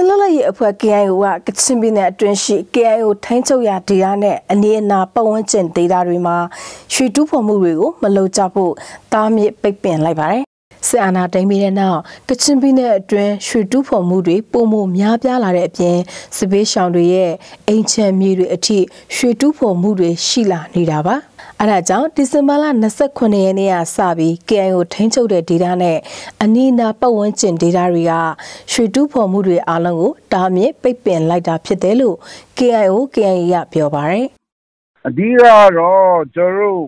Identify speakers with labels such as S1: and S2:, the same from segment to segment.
S1: င်လွတ်လပ်ရေးအဖွဲ့ KIO ကကချင်ပြည်နယ်အတွင်းရှိ KIO ထိန်းချုပ်ရာဒေသနဲ့အနီးအနားပတ်ဝန်းကျင်ဒေသတွေမှာရွှေတူးဖော်မှုတွေကိုမလုပ်ကြဖို့တားမြစ်ပိတ်ပင်လိုက်ပါတယ်။စစ်အာဏာသိမ်းပြီးတဲ့နောက်ကချင်ပြည်နယ်အတွင်းရွှေတူးဖော်မှုတွေပုံမှုများပြားလာတဲ့အပြင်စစ်ဘေးရှောင်တွေရဲ့အိမ်ချမ်းမြေတွေအထိရွှေတူးဖော်မှုတွေရှိလာနေတာပါ။ အဲဒါကြောင့်ဒီဇင်ဘာလ29ရက်နေ့ကစပြီး KIO ထိန်းချုပ်တဲ့ဒေသနဲ့အနီးအနားပတ်ဝန်းကျင်ဒေသတွေကရွှေတူးဖော်မှုတွေအားလုံးကိုတားမြစ်ပိတ်ပင်လိုက်တာဖြစ်တယ်လို့ KIO KIA ကပြောပါတယ်
S2: အဓိကတော့ကျွန်တော်တို့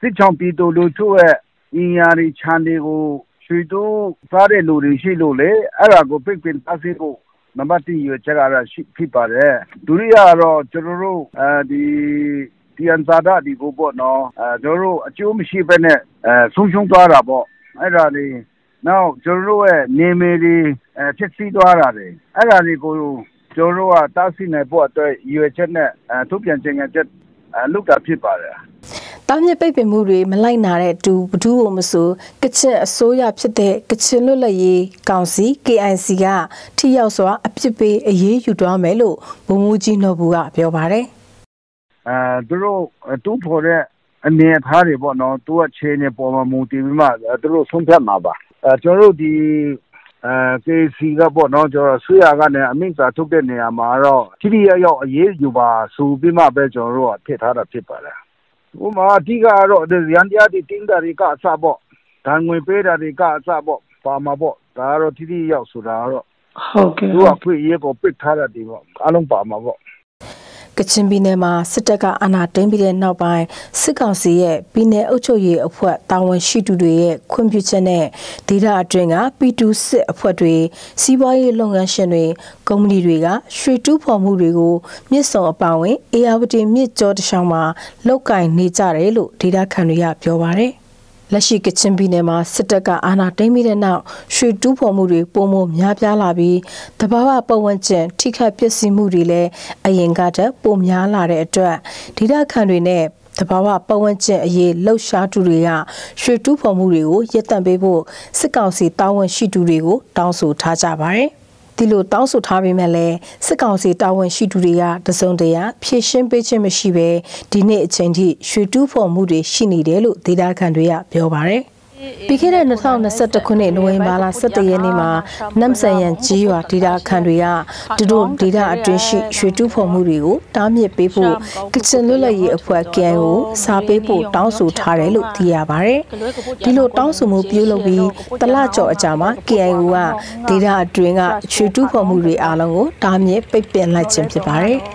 S2: စစ်ချောင်းပြည်သူလူထုရဲ့အင်ယာရီချန်တွေကိုရွှေတူးစားတဲ့လူတွေရှိလို့လေအဲ့ဒါကိုပိတ်ပင်တားဆီးဖို့နံပါတ်1ရွေးချက်ကတော့ဖြစ်ပါတယ်ဒုတိယကတော့ကျွန်တော်တို့အဲဒီ တီအန်ဇာဒတွေကိုပေါ့နော်အဲကျွန်တော်တို့အကျိုးမရှိဘဲနဲ့အဲဆုံးရှုံးသွားတာပေါ့အဲ့ဒါတွေနောက်ကျွန်တော်တို့ရဲ့နေမေတွေအဲဖြစ်စီသွားတာတွေအဲ့ဒါတွေကိုကျွန်တော်တို့ကတားဆီးနိုင်ဖို့အတွက်ရွေချက်နဲ့အဲထုတ်ပြန်ခြင်းငယ်ချက်အဲလုပ်တာဖြစ်ပါတယ်
S1: တားမြစ်ပိတ်ပင်မှုတွေမလိုက်နာတဲ့တူဘဒူးကိုမဆိုကချင်အစိုးရဖြစ်တဲ့ကချင်လွတ်လပ်ရေးကောင်စီ KIC ကထိရောက်စွာအပြစ်ပေးအရေးယူသွားမယ်လို့ဘုံမူကြီးနော်ဘူးကပြောပါတယ်
S2: အဲသူတို့တူးဖော်တဲ့အနေအထားတွေပေါ့နော်သူကခြေနေပေါ်မှာမူတည်ပြီးမှသူတို့ဆုံးဖြတ်မှာပါအဲကျွန်တော်တို့ဒီအဲ KC ကပေါ့နော်ကျွန်တော်ဆွေရကနေအမိန့်စာထုတ်တဲ့နေရာမှာတော့တိတိယရောက်အရေးယူပါဆိုပြီးမှပဲကျွန်တော်တို့ကထည့်ထားတာဖြစ်ပါတယ်ဥမာအဓိကတော့ရန်တရားတွေတင်းတာတွေကအစပေါ့ဒဏ်ငွေပေးတာတွေကအစပေါ့ပါမှာပေါ့ဒါကတော့တိတိရောက်ဆိုတာကတော့
S1: ဟုတ်ကဲ့
S2: သူကဖွင့်ရေးကိုပစ်ထားတာဒီပေါ့အလုံးပါမှာပေါ့
S1: ကချင်ပြည်နယ်မှာစစ်တပ်ကအာဏာသိမ်းပြီးတဲ့နောက်ပိုင်းစစ်ကောင်စီရဲ့ပြည်내အုပ်ချုပ်ရေးအဖွဲ့တာဝန်ရှိသူတွေရဲ့ခွင့်ပြုချက်နဲ့ဒေသအတွင်းက P2 စစ်အဖွဲ့တွေစီးပွားရေးလုပ်ငန်းရှင်တွေကုမ္ပဏီတွေကရွှေတူးဖော်မှုတွေကိုမြစ်ဆုံအပောင်ဝင်အေယာဝတီမြစ်ကြောတချောင်းမှာလောက်ကင်နေကြတယ်လို့ဒေသခံတွေကပြောပါတယ်။ လက်ရှိကချင်ပြည်နယ်မှာစစ်တပ်ကအာဏာသိမ်းပြီးတဲ့နောက်ရွှေတူးဖော်မှုတွေပုံမများပြားလာပြီးတဘာဝပတ်ဝန်းကျင်ထိခိုက်ပျက်စီးမှုတွေလည်းအရင်ကတည်းကပုံများလာတဲ့အတွက်ဒေသခံတွေနဲ့တဘာဝပတ်ဝန်းကျင်အရေးလှုပ်ရှားသူတွေကရွှေတူးဖော်မှုတွေကိုရပ်တန့်ပေးဖို့စစ်ကောင်စီတာဝန်ရှိသူတွေကိုတောင်းဆိုထားကြပါတယ်။ ဒီလိုတောင်းဆိုထားပေမဲ့လည်းစစ်ကောင်စီတာဝန်ရှိသူတွေကတစုံတရာဖြည့်ရှင်းပေးခြင်းမရှိဘဲဒီနေ့အချိန်ထိရွှေတူးဖော်မှုတွေရှိနေတယ်လို့ဒေတာခန်တွေကပြောပါတယ်။ ပြီးခဲ့တဲ့2021ခုနှစ်နိုဝင်ဘာလ17ရက်နေ့မှာနမ်ဆန်ယန်ကြီးရွာဒေတာခန်တွေကသူတို့ဒေတာအတွင်းရှိရွှေတူးဖော်မှုတွေကိုတားမြစ်ပေးဖို့ကချင်လွတ်လပ်ရေးအဖွဲ့ KN ကိုစာပေးဖို့တောင်းဆိုထားတယ်လို့သိရပါတယ်။ဒီလိုတောင်းဆိုမှုပြုလုပ်ပြီးတလကျော်အကြာမှာ KN ကဒေတာအတွင်းကရွှေတူးဖော်မှုတွေအားလုံးကိုတားမြစ်ပိတ်ပင်လိုက်ခြင်းဖြစ်ပါတယ်။